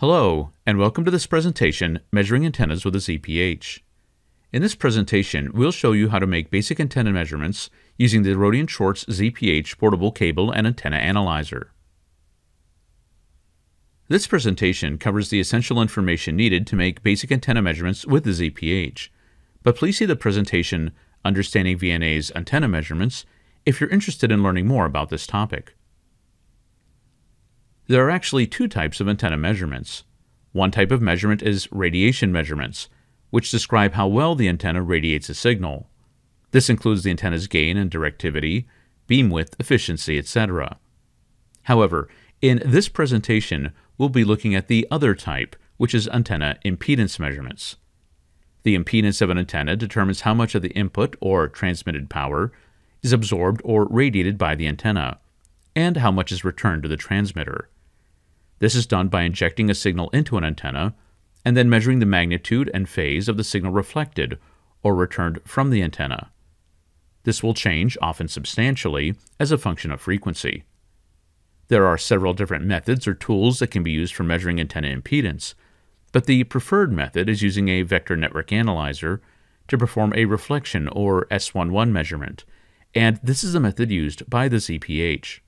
Hello, and welcome to this presentation, Measuring Antennas with a ZPH. In this presentation, we'll show you how to make basic antenna measurements using the Rohde & Schwarz ZPH portable cable and antenna analyzer. This presentation covers the essential information needed to make basic antenna measurements with the ZPH, but please see the presentation Understanding VNA's Antenna Measurements if you're interested in learning more about this topic. There are actually two types of antenna measurements. One type of measurement is radiation measurements, which describe how well the antenna radiates a signal. This includes the antenna's gain and directivity, beam width, efficiency, etc. However, in this presentation, we'll be looking at the other type, which is antenna impedance measurements. The impedance of an antenna determines how much of the input or transmitted power is absorbed or radiated by the antenna, and how much is returned to the transmitter. This is done by injecting a signal into an antenna and then measuring the magnitude and phase of the signal reflected or returned from the antenna. This will change, often substantially, as a function of frequency. There are several different methods or tools that can be used for measuring antenna impedance, but the preferred method is using a vector network analyzer to perform a reflection or S11 measurement, and this is the method used by the ZPH.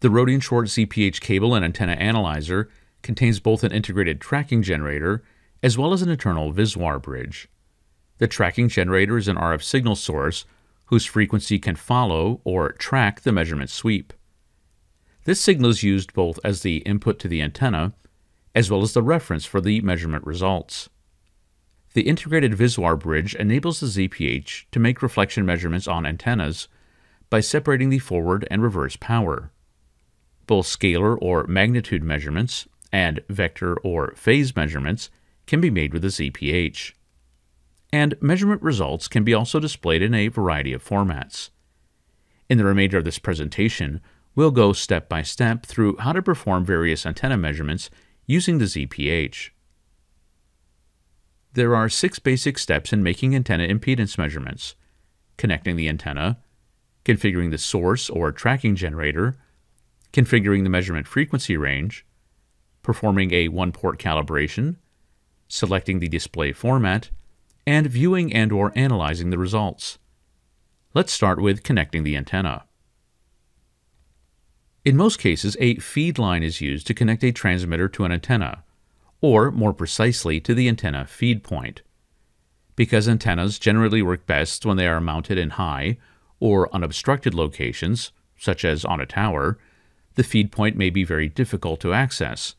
The Rohde & Schwarz ZPH cable and antenna analyzer contains both an integrated tracking generator as well as an internal VSWR bridge. The tracking generator is an RF signal source whose frequency can follow or track the measurement sweep. This signal is used both as the input to the antenna as well as the reference for the measurement results. The integrated VSWR bridge enables the ZPH to make reflection measurements on antennas by separating the forward and reverse power. Both scalar or magnitude measurements and vector or phase measurements can be made with a ZPH. And measurement results can be also displayed in a variety of formats. In the remainder of this presentation, we'll go step by step through how to perform various antenna measurements using the ZPH. There are six basic steps in making antenna impedance measurements connecting the antenna, configuring the source or tracking generator, configuring the measurement frequency range, performing a one-port calibration, selecting the display format, and viewing and or analyzing the results. Let's start with connecting the antenna. In most cases, a feed line is used to connect a transmitter to an antenna, or more precisely to the antenna feed point. Because antennas generally work best when they are mounted in high or unobstructed locations, such as on a tower, the feed point may be very difficult to access,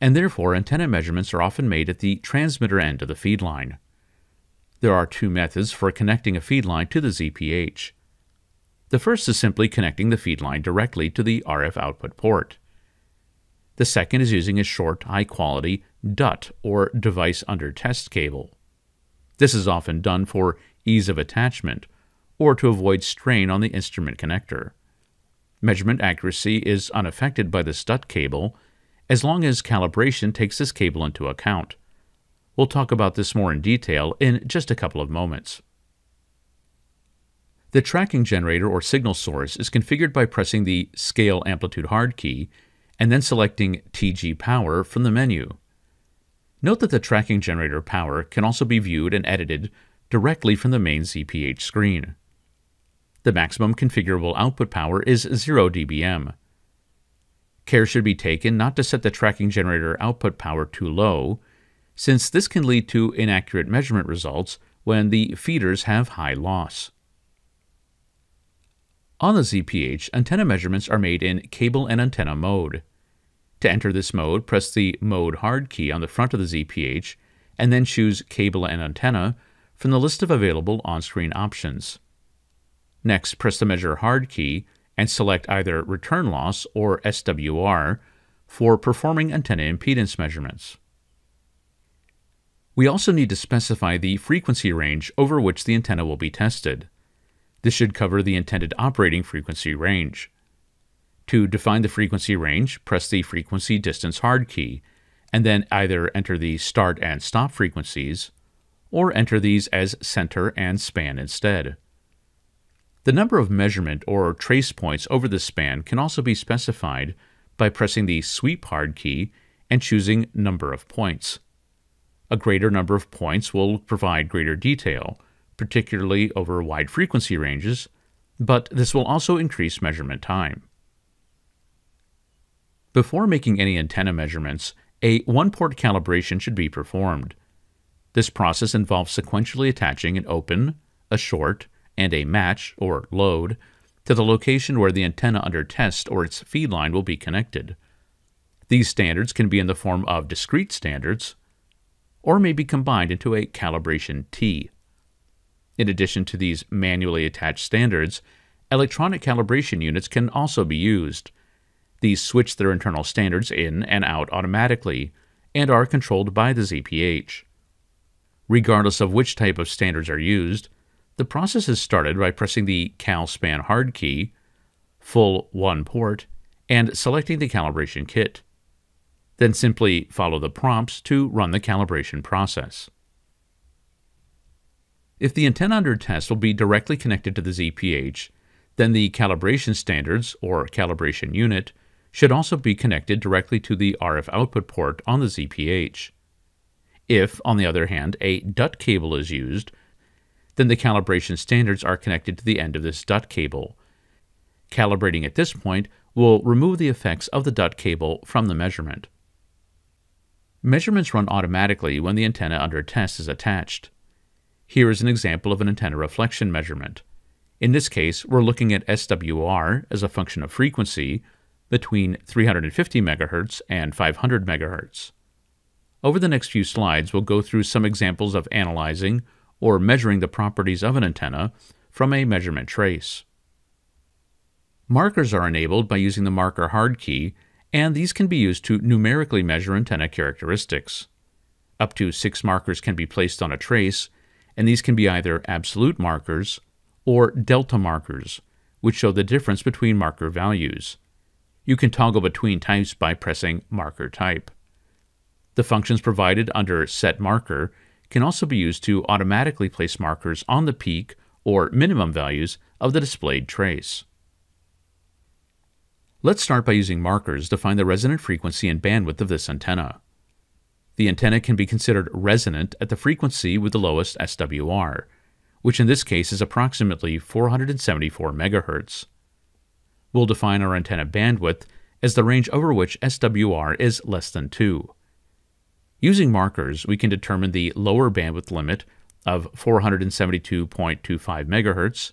and therefore antenna measurements are often made at the transmitter end of the feed line. There are two methods for connecting a feed line to the ZPH. The first is simply connecting the feed line directly to the RF output port. The second is using a short, high-quality DUT, or Device Under Test cable. This is often done for ease of attachment, or to avoid strain on the instrument connector. Measurement accuracy is unaffected by the DUT cable as long as calibration takes this cable into account. We'll talk about this more in detail in just a couple of moments. The tracking generator or signal source is configured by pressing the Scale Amplitude Hard key and then selecting TG Power from the menu. Note that the tracking generator power can also be viewed and edited directly from the main ZPH screen. The maximum configurable output power is 0 dBm. Care should be taken not to set the tracking generator output power too low, since this can lead to inaccurate measurement results when the feeders have high loss. On the ZPH, antenna measurements are made in cable and antenna mode. To enter this mode, press the Mode hard key on the front of the ZPH and then choose Cable and Antenna from the list of available on-screen options. Next, press the Measure hard key and select either Return Loss or SWR for performing antenna impedance measurements. We also need to specify the frequency range over which the antenna will be tested. This should cover the intended operating frequency range. To define the frequency range, press the Frequency Distance hard key, and then either enter the start and stop frequencies, or enter these as center and span instead. The number of measurement or trace points over the span can also be specified by pressing the sweep hard key and choosing number of points. A greater number of points will provide greater detail, particularly over wide frequency ranges, but this will also increase measurement time. Before making any antenna measurements, a one-port calibration should be performed. This process involves sequentially attaching an open, a short, and a match, or load, to the location where the antenna under test or its feed line will be connected. These standards can be in the form of discrete standards, or may be combined into a calibration T. In addition to these manually attached standards, electronic calibration units can also be used. These switch their internal standards in and out automatically and are controlled by the ZPH. Regardless of which type of standards are used, the process is started by pressing the CalSpan hard key, full one port, and selecting the calibration kit. Then simply follow the prompts to run the calibration process. If the antenna under test will be directly connected to the ZPH, then the calibration standards, or calibration unit, should also be connected directly to the RF output port on the ZPH. If, on the other hand, a DUT cable is used, then the calibration standards are connected to the end of this DUT cable. Calibrating at this point will remove the effects of the DUT cable from the measurement. Measurements run automatically when the antenna under test is attached. Here is an example of an antenna reflection measurement. In this case, we're looking at SWR as a function of frequency between 350 MHz and 500 MHz. Over the next few slides, we'll go through some examples of analyzing or measuring the properties of an antenna from a measurement trace. Markers are enabled by using the marker hard key, and these can be used to numerically measure antenna characteristics. Up to six markers can be placed on a trace, and these can be either absolute markers or delta markers, which show the difference between marker values. You can toggle between types by pressing Marker Type. The functions provided under Set Marker can also be used to automatically place markers on the peak or minimum values of the displayed trace. Let's start by using markers to find the resonant frequency and bandwidth of this antenna. The antenna can be considered resonant at the frequency with the lowest SWR, which in this case is approximately 474 MHz. We'll define our antenna bandwidth as the range over which SWR is less than 2. Using markers, we can determine the lower bandwidth limit of 472.25 MHz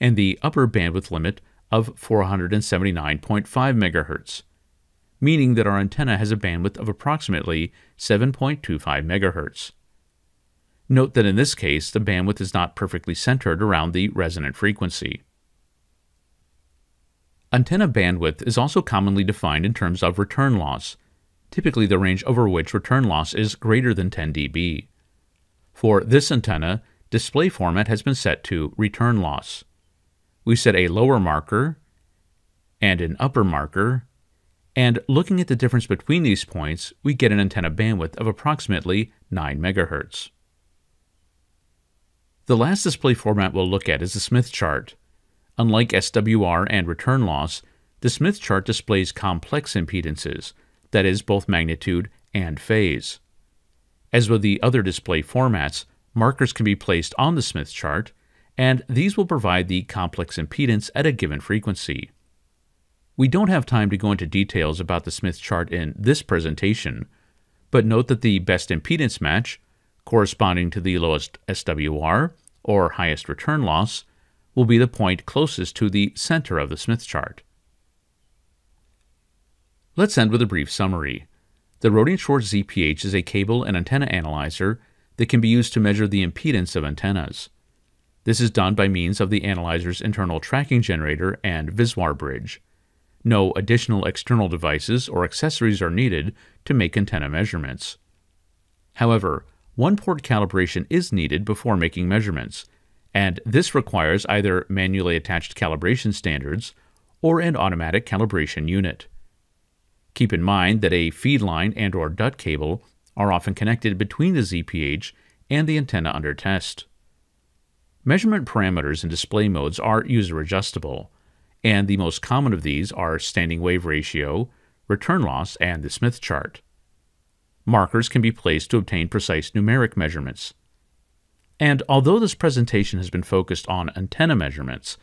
and the upper bandwidth limit of 479.5 MHz, meaning that our antenna has a bandwidth of approximately 7.25 MHz. Note that in this case, the bandwidth is not perfectly centered around the resonant frequency. Antenna bandwidth is also commonly defined in terms of return loss, typically the range over which return loss is greater than 10 dB. For this antenna, display format has been set to return loss. We set a lower marker and an upper marker, and looking at the difference between these points, we get an antenna bandwidth of approximately 9 MHz. The last display format we'll look at is the Smith chart. Unlike SWR and return loss, the Smith chart displays complex impedances, that is, both magnitude and phase. As with the other display formats, markers can be placed on the Smith chart, and these will provide the complex impedance at a given frequency. We don't have time to go into details about the Smith chart in this presentation, but note that the best impedance match, corresponding to the lowest SWR, or highest return loss, will be the point closest to the center of the Smith chart. Let's end with a brief summary. The Rohde & Schwarz ZPH is a cable and antenna analyzer that can be used to measure the impedance of antennas. This is done by means of the analyzer's internal tracking generator and VSWR bridge. No additional external devices or accessories are needed to make antenna measurements. However, one-port calibration is needed before making measurements, and this requires either manually attached calibration standards or an automatic calibration unit. Keep in mind that a feed line and or DUT cable are often connected between the ZPH and the antenna under test. Measurement parameters and display modes are user adjustable, and the most common of these are standing wave ratio, return loss, and the Smith chart. Markers can be placed to obtain precise numeric measurements. And although this presentation has been focused on antenna measurements,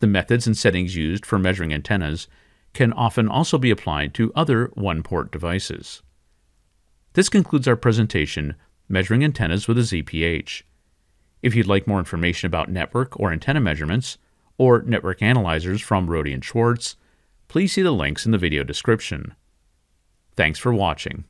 the methods and settings used for measuring antennas can often also be applied to other one port devices. This concludes our presentation, Measuring Antennas with a ZPH. If you'd like more information about network or antenna measurements, or network analyzers from Rohde & Schwarz, please see the links in the video description. Thanks for watching.